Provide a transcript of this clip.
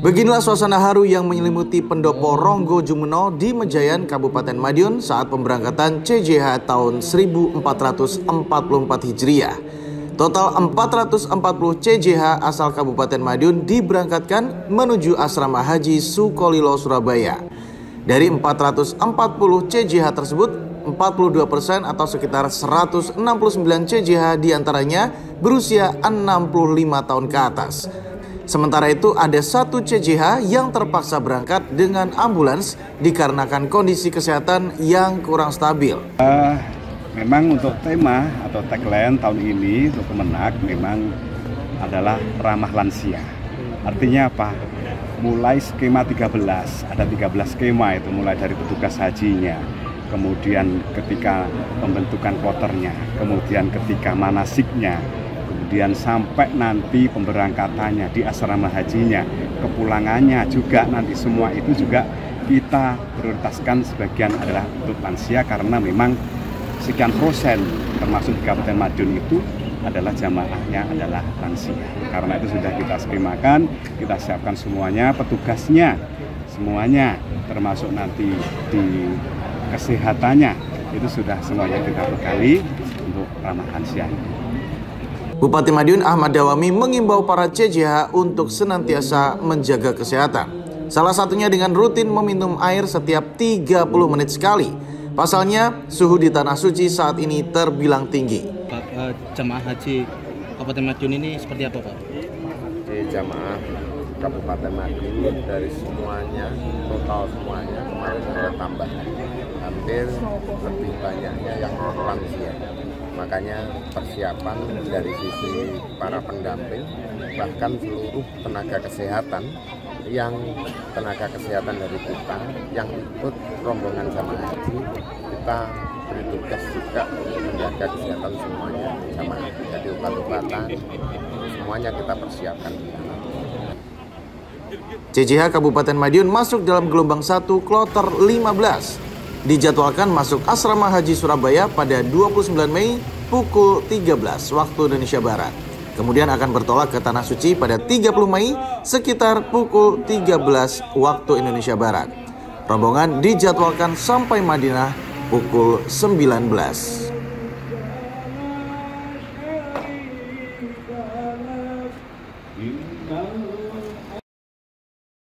Beginilah suasana haru yang menyelimuti pendopo Ronggo Jumeno di Mejayan, Kabupaten Madiun saat pemberangkatan CJH tahun 1444 Hijriah. Total 440 CJH asal Kabupaten Madiun diberangkatkan menuju asrama haji Sukolilo, Surabaya. Dari 440 CJH tersebut, 42 persen atau sekitar 169 CJH di antaranya berusia 65 tahun ke atas. Sementara itu ada satu CJH yang terpaksa berangkat dengan ambulans dikarenakan kondisi kesehatan yang kurang stabil. Uh, memang untuk tema atau tagline tahun ini untuk Kemenak memang adalah ramah lansia. Artinya apa? Mulai skema 13, ada 13 skema itu mulai dari petugas hajinya, kemudian ketika pembentukan kloternya, kemudian ketika manasiknya, kemudian sampai nanti pemberangkatannya di asrama hajinya, kepulangannya juga nanti semua itu juga kita prioritaskan sebagian adalah untuk lansia karena memang sekian persen termasuk di Kabupaten Madiun itu adalah jamaahnya adalah lansia. Karena itu sudah kita skemakan, kita siapkan semuanya, petugasnya semuanya termasuk nanti di kesehatannya itu sudah semuanya kita bekali untuk ramah lansia. Bupati Madiun Ahmad Dawami mengimbau para CJH untuk senantiasa menjaga kesehatan. Salah satunya dengan rutin meminum air setiap 30 menit sekali. Pasalnya, suhu di Tanah Suci saat ini terbilang tinggi. Pak, uh, jemaah haji Kabupaten Madiun ini seperti apa Pak? Di jamaah Kabupaten Madiun dari semuanya, total semuanya kemarin ada tambah hampir lebih banyaknya yang lansia makanya persiapan dari sisi para pendamping bahkan seluruh tenaga kesehatan yang tenaga kesehatan dari kita yang ikut rombongan sama haji kita beri tugas juga menjaga kesehatan semuanya sama jadi obat-obatan semuanya kita persiapkan. CJH Kabupaten Madiun masuk dalam gelombang 1 kloter 15 dijadwalkan masuk asrama haji Surabaya pada 29 Mei pukul 13 waktu Indonesia Barat. Kemudian akan bertolak ke Tanah Suci pada 30 Mei sekitar pukul 13 waktu Indonesia Barat. Rombongan dijadwalkan sampai Madinah pukul 19.